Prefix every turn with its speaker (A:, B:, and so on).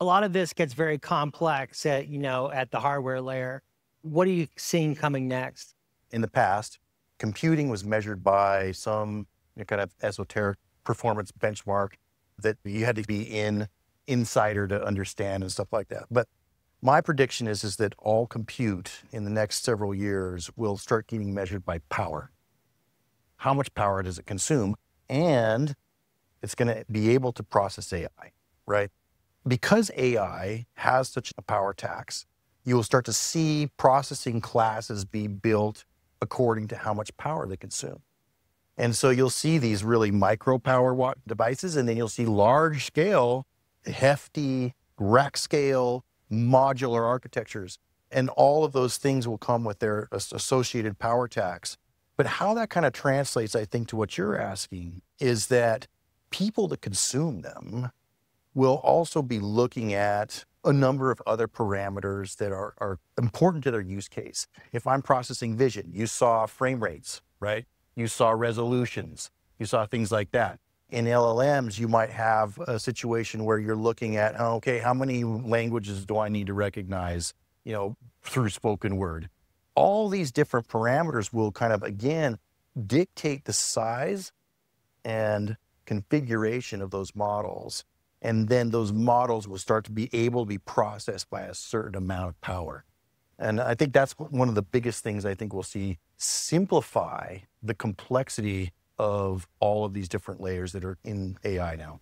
A: a lot of this gets very complex at, you know, at the hardware layer. What are you seeing coming next?
B: In the past, computing was measured by some you know, kind of esoteric performance benchmark that you had to be in insider to understand and stuff like that. But my prediction is, is that all compute in the next several years will start getting measured by power. How much power does it consume? And it's going to be able to process AI, right? Because AI has such a power tax, you will start to see processing classes be built according to how much power they consume. And so you'll see these really micro power devices, and then you'll see large scale, hefty rack scale, modular architectures. And all of those things will come with their associated power tax. But how that kind of translates, I think, to what you're asking is that people that consume them will also be looking at a number of other parameters that are, are important to their use case. If I'm processing vision, you saw frame rates, right? You saw resolutions, you saw things like that. In LLMs, you might have a situation where you're looking at, oh, okay, how many languages do I need to recognize, you know, through spoken word? All these different parameters will kind of, again, dictate the size and configuration of those models. And then those models will start to be able to be processed by a certain amount of power. And I think that's one of the biggest things I think we'll see simplify the complexity of all of these different layers that are in AI now.